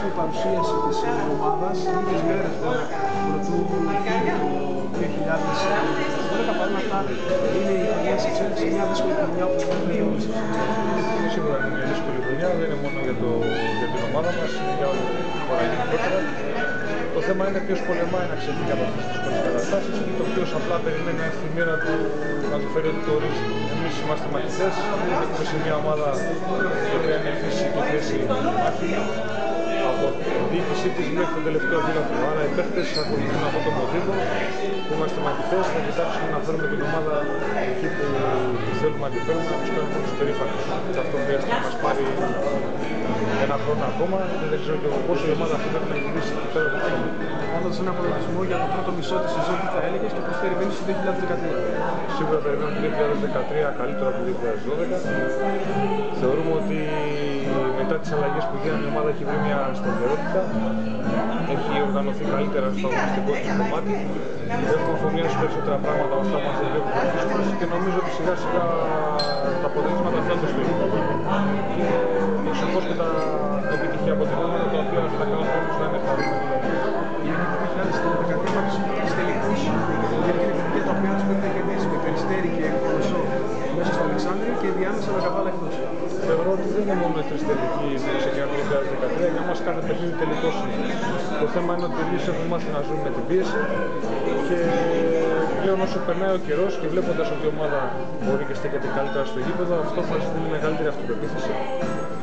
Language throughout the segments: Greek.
κρίσιμη παρουσίαση της ομάδας, λίγες μέρες βέβαια πρωτού το 2012, παρ' όλα αυτά. Είναι η χρονιά της εξέλιξης μια δύσκολη χρονιά όπως είναι η όλες Είναι σίγουρα είναι μια δύσκολη χρονιά, δεν είναι μόνο για, το, για την ομάδα μας, είναι για όλη την χώρα γενικότερα. Το θέμα είναι ποιος πολεμάει να ξεφύγει από αυτές τις δύσκολες καταστάσεις και το ποιος απλά περιμένει να έχει τη μοίρα του να του φέρει το ορίζει. Εμείς είμαστε μαχητές, έχουμε σε μια ομάδα η οποία είναι φυσική θέση μάχημη από την διοίκησή της μέχρι τον τελευταίο δίλατο. Άρα οι παίχτες ακολουθούν αυτό το μοτίβο που είμαστε μαχητές, θα κοιτάξουμε να φέρουμε την ομάδα εκεί που θέλουμε να τη φέρουμε, να τους κάνουμε τους περήφανους. Και αυτό χρειάζεται να μας πάρει ένα χρόνο ακόμα, δεν ξέρω και πόσο η ομάδα αυτή πρέπει να γυρίσει εκεί πέρα το χρόνο. Κάνοντας ένα απολογισμό για το πρώτο μισό της σεζόν που θα έλεγες και πώς περιμένεις το 2013. Σίγουρα περιμένουμε το 2013 καλύτερο από το 2012. Θεωρούμε ότι μετά τις αλλαγές που γίνανε η ομάδα έχει βρει μια σταθερότητα, έχει οργανωθεί καλύτερα στο αγωνιστικό της κομμάτι, έχουμε αφομοιώσει περισσότερα πράγματα από αυτά που μας οδηγούν και νομίζω ότι σιγά σιγά τα αποτελέσματα φτάνουν στο ίδιο. Και προσεχώς και τα επιτυχία αποτελέσματα τα οποία θα κάνουν όλους να είναι χαρούμενοι. Και διάμεσα με Καβάλα εκτός. Θεωρώ ότι δεν είναι μόνο οι τρεις τελικοί που ξεκινάνε το 2013, για μας κάθε παιχνίδι τελικός είναι. Το θέμα είναι ότι εμείς έχουμε μάθει να ζούμε με την πίεση και πλέον όσο περνάει ο καιρός και βλέποντας ότι η ομάδα μπορεί και στέκεται καλύτερα στο γήπεδο, αυτό μας δίνει μεγαλύτερη αυτοπεποίθηση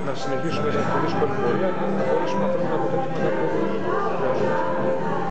να συνεχίσουμε σε αυτή τη δύσκολη πορεία